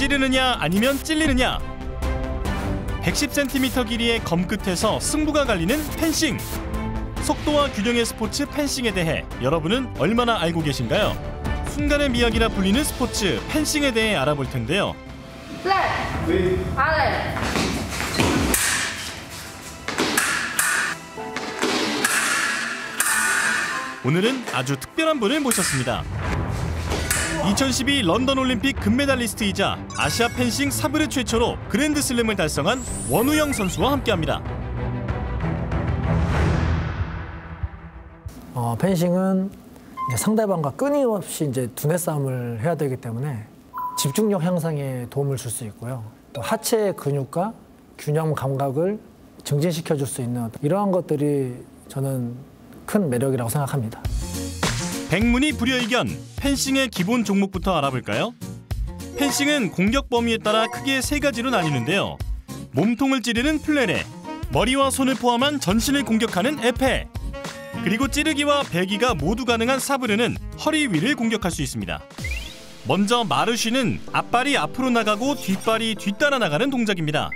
찌르느냐 아니면 찔리느냐 110cm 길이의 검 끝에서 승부가 갈리는 펜싱 속도와 균형의 스포츠 펜싱에 대해 여러분은 얼마나 알고 계신가요? 순간의 미학이라 불리는 스포츠 펜싱에 대해 알아볼 텐데요. 아래! 오늘은 아주 특별한 분을 모셨습니다. 2012 런던 올림픽 금메달리스트이자 아시아 펜싱 사브르 최초로 그랜드슬램을 달성한 원우영 선수와 함께합니다. 어, 펜싱은 상대방과 끊임없이 이제 두뇌 싸움을 해야 되기 때문에 집중력 향상에 도움을 줄 수 있고요. 또 하체 근육과 균형 감각을 증진시켜 줄 수 있는 이러한 것들이 저는 큰 매력이라고 생각합니다. 백문이 불여의견 펜싱의 기본 종목부터 알아볼까요? 펜싱은 공격 범위에 따라 크게 세 가지로 나뉘는데요. 몸통을 찌르는 플레레, 머리와 손을 포함한 전신을 공격하는 에페, 그리고 찌르기와 배기가 모두 가능한 사브르는 허리 위를 공격할 수 있습니다. 먼저 마르쉬는 앞발이 앞으로 나가고 뒷발이 뒤따라 나가는 동작입니다.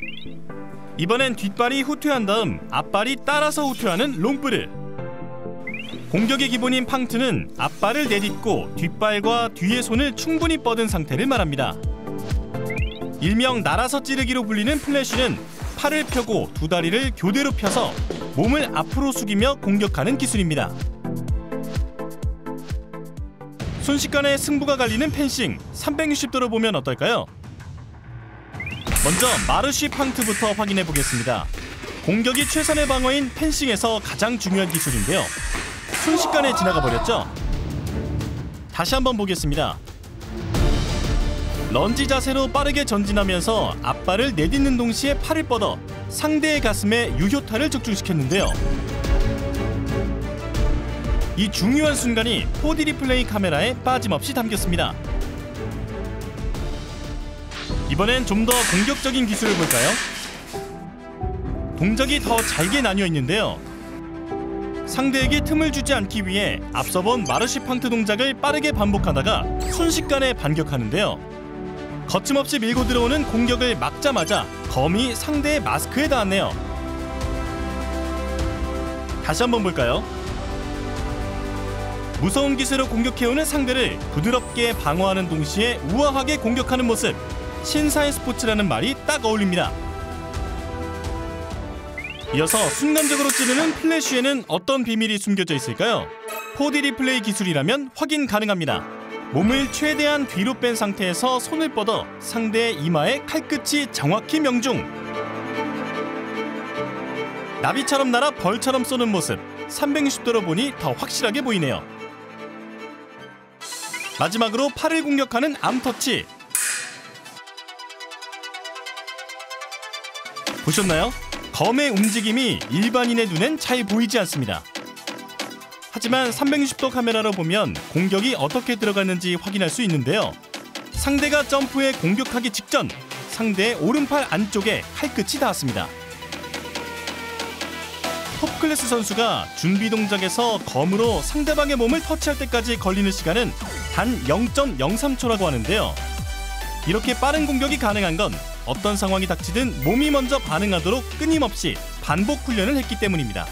이번엔 뒷발이 후퇴한 다음 앞발이 따라서 후퇴하는 롱브르. 공격의 기본인 팡트는 앞발을 내딛고 뒷발과 뒤의 손을 충분히 뻗은 상태를 말합니다. 일명 날아서 찌르기로 불리는 플래쉬는 팔을 펴고 두 다리를 교대로 펴서 몸을 앞으로 숙이며 공격하는 기술입니다. 순식간에 승부가 갈리는 펜싱 360도로 보면 어떨까요? 먼저 마르쉬 팡트부터 확인해 보겠습니다. 공격이 최선의 방어인 펜싱에서 가장 중요한 기술인데요. 순식간에 지나가 버렸죠. 다시 한번 보겠습니다. 런지 자세로 빠르게 전진하면서 앞발을 내딛는 동시에 팔을 뻗어 상대의 가슴에 유효타를 적중시켰는데요. 이 중요한 순간이 4D 리플레이 카메라에 빠짐없이 담겼습니다. 이번엔 좀 더 공격적인 기술을 볼까요? 동작이 더 잘게 나뉘어 있는데요. 상대에게 틈을 주지 않기 위해 앞서 본 마르시 팡트 동작을 빠르게 반복하다가 순식간에 반격하는데요. 거침없이 밀고 들어오는 공격을 막자마자 검이 상대의 마스크에 닿았네요. 다시 한번 볼까요? 무서운 기세로 공격해오는 상대를 부드럽게 방어하는 동시에 우아하게 공격하는 모습 신사의 스포츠라는 말이 딱 어울립니다. 이어서 순간적으로 찌르는 플래쉬에는 어떤 비밀이 숨겨져 있을까요? 4D 리플레이 기술이라면 확인 가능합니다. 몸을 최대한 뒤로 뺀 상태에서 손을 뻗어 상대의 이마에 칼끝이 정확히 명중. 나비처럼 날아 벌처럼 쏘는 모습 360도로 보니 더 확실하게 보이네요. 마지막으로 팔을 공격하는 암터치. 보셨나요? 검의 움직임이 일반인의 눈엔 잘 보이지 않습니다. 하지만 360도 카메라로 보면 공격이 어떻게 들어갔는지 확인할 수 있는데요. 상대가 점프해 공격하기 직전 상대의 오른팔 안쪽에 칼끝이 닿았습니다. 톱클래스 선수가 준비 동작에서 검으로 상대방의 몸을 터치할 때까지 걸리는 시간은 단 0.03초라고 하는데요. 이렇게 빠른 공격이 가능한 건 어떤 상황이 닥치든 몸이 먼저 반응하도록 끊임없이 반복 훈련을 했기 때문입니다.